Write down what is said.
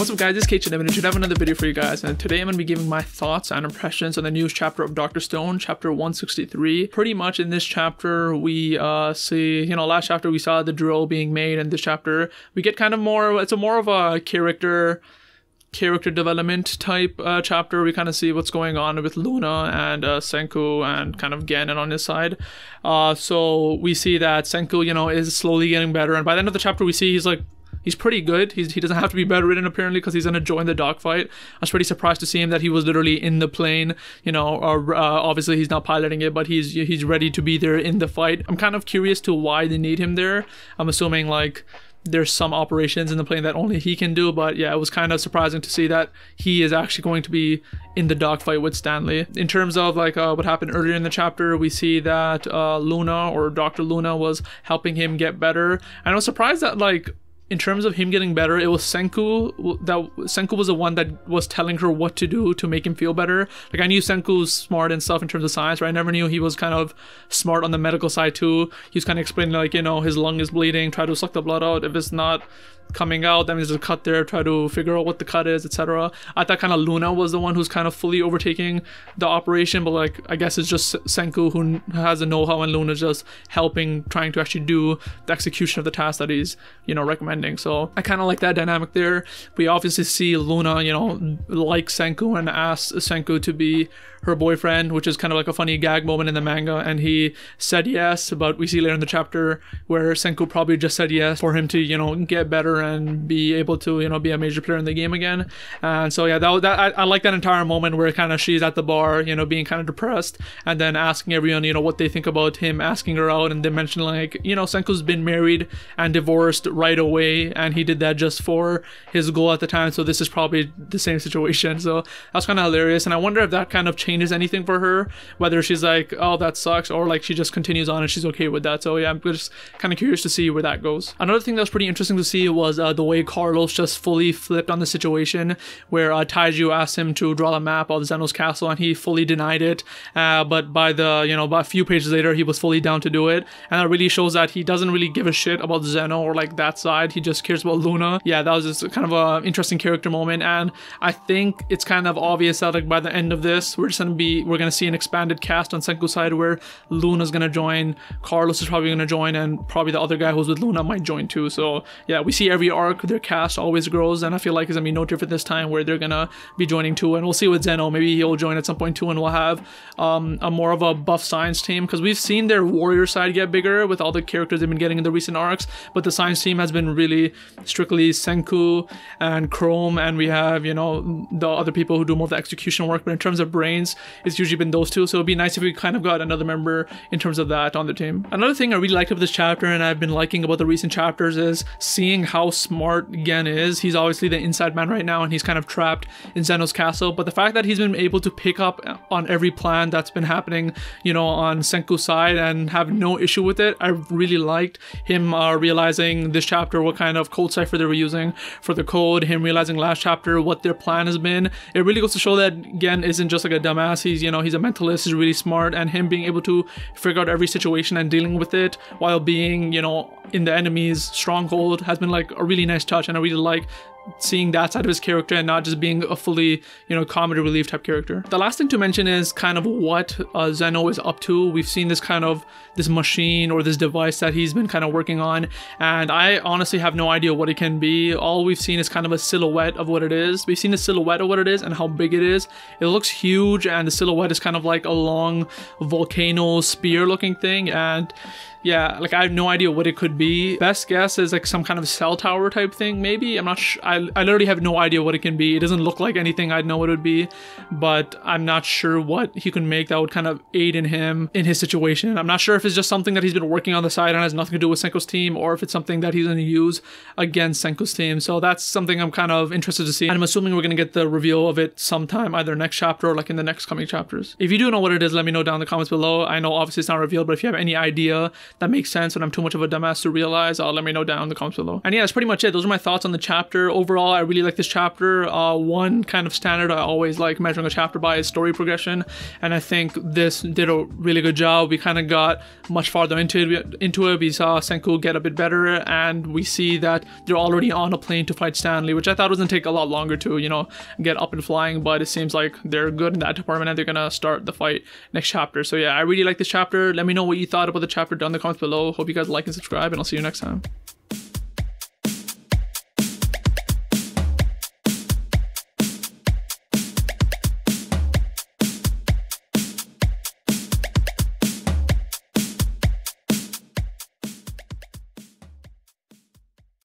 What's up guys, it's Kate and today I have another video for you guys and today I'm going to be giving my thoughts and impressions on the newest chapter of Dr. Stone, chapter 163. Pretty much in this chapter we uh, see, you know, last chapter we saw the drill being made and this chapter we get kind of more, it's a more of a character character development type uh, chapter. We kind of see what's going on with Luna and uh, Senku and kind of Ganon on his side. Uh, so we see that Senku, you know, is slowly getting better. And by the end of the chapter, we see he's like he's pretty good. He's, he doesn't have to be bedridden apparently because he's gonna join the dogfight. I was pretty surprised to see him that he was literally in the plane. You know, or, uh, obviously he's not piloting it, but he's he's ready to be there in the fight. I'm kind of curious to why they need him there. I'm assuming like there's some operations in the plane that only he can do but yeah it was kind of surprising to see that he is actually going to be in the dogfight with stanley in terms of like uh, what happened earlier in the chapter we see that uh, luna or dr luna was helping him get better and i was surprised that like in terms of him getting better, it was Senku that Senku was the one that was telling her what to do to make him feel better. Like I knew Senku's smart and stuff in terms of science, but I never knew he was kind of smart on the medical side too. He was kind of explaining like you know his lung is bleeding, try to suck the blood out. If it's not coming out. That means there's a cut there. Try to figure out what the cut is, etc. I thought kind of Luna was the one who's kind of fully overtaking the operation, but like I guess it's just Senku who has the know-how, and Luna's just helping, trying to actually do the execution of the task that he's you know recommending. So I kind of like that dynamic there. We obviously see Luna, you know, like Senku and ask Senku to be her boyfriend, which is kind of like a funny gag moment in the manga, and he said yes, but we see later in the chapter where Senku probably just said yes for him to, you know, get better and be able to, you know, be a major player in the game again. And so yeah, that, that I, I like that entire moment where kind of she's at the bar, you know, being kind of depressed, and then asking everyone, you know, what they think about him, asking her out, and they mention like, you know, Senku's been married and divorced right away, and he did that just for his goal at the time. So this is probably the same situation. So that's kind of hilarious, and I wonder if that kind of changes anything for her, whether she's like, oh, that sucks, or like she just continues on and she's okay with that. So yeah, I'm just kind of curious to see where that goes. Another thing that was pretty interesting to see was uh, the way Carlos just fully flipped on the situation, where uh, Taiju asked him to draw a map of Zeno's castle, and he fully denied it. Uh, but by the you know, by a few pages later, he was fully down to do it, and that really shows that he doesn't really give a shit about Zeno or like that side. He just cares about Luna. Yeah, that was just kind of a interesting character moment, and I think it's kind of obvious that like by the end of this, we're just gonna be we're gonna see an expanded cast on Senku's side where Luna's gonna join, Carlos is probably gonna join, and probably the other guy who's with Luna might join too. So yeah, we see every arc their cast always grows, and I feel like it's gonna be no different this time where they're gonna be joining too. And we'll see with Zeno, maybe he'll join at some point too, and we'll have um, a more of a buff science team because we've seen their warrior side get bigger with all the characters they've been getting in the recent arcs, but the science team has been really strictly Senku and Chrome, and we have you know the other people who do more of the execution work. But in terms of brains, it's usually been those two. So it'd be nice if we kind of got another member in terms of that on the team. Another thing I really liked about this chapter and I've been liking about the recent chapters is seeing how smart Gen is. He's obviously the inside man right now and he's kind of trapped in Zeno's castle. But the fact that he's been able to pick up on every plan that's been happening, you know, on Senku's side and have no issue with it, I really liked him uh, realizing this chapter what kind of code cipher they were using for the code, him realizing last chapter what their plan has been. It really goes to show that Gen isn't just like a dumbass. He's, you know, he's a mentalist, he's really smart, and him being able to figure out every situation and dealing with it while being, you know, in the enemy's stronghold has been like a really nice touch, and I really like seeing that side of his character and not just being a fully, you know, comedy relief type character. The last thing to mention is kind of what uh, Zeno is up to. We've seen this kind of this machine or this device that he's been kind of working on, and I honestly have no idea what it can be. All we've seen is kind of a silhouette of what it is. We've seen the silhouette of what it is and how big it is. It looks huge, and the silhouette is kind of like a long volcano spear looking thing, and yeah, like I have no idea what it could be. Best guess is like some kind of cell tower type thing, maybe. I'm not sure. I, I literally have no idea what it can be. It doesn't look like anything I'd know what it would be, but I'm not sure what he can make that would kind of aid in him in his situation. I'm not sure if it's just something that he's been working on the side and has nothing to do with Senku's team, or if it's something that he's going to use against Senku's team. So that's something I'm kind of interested to see. And I'm assuming we're going to get the reveal of it sometime, either next chapter or like in the next coming chapters. If you do know what it is, let me know down in the comments below. I know obviously it's not revealed, but if you have any idea, that makes sense and I'm too much of a dumbass to realize, uh, let me know down in the comments below. And yeah, that's pretty much it. Those are my thoughts on the chapter. Overall, I really like this chapter. Uh, one kind of standard I always like measuring a chapter by is story progression, and I think this did a really good job. We kind of got much farther into it. Into it, we saw Senku get a bit better, and we see that they're already on a plane to fight Stanley, which I thought was gonna take a lot longer to, you know, get up and flying. But it seems like they're good in that department, and they're gonna start the fight next chapter. So yeah, I really like this chapter. Let me know what you thought about the chapter down the comments below. Hope you guys like and subscribe, and I'll see you next time.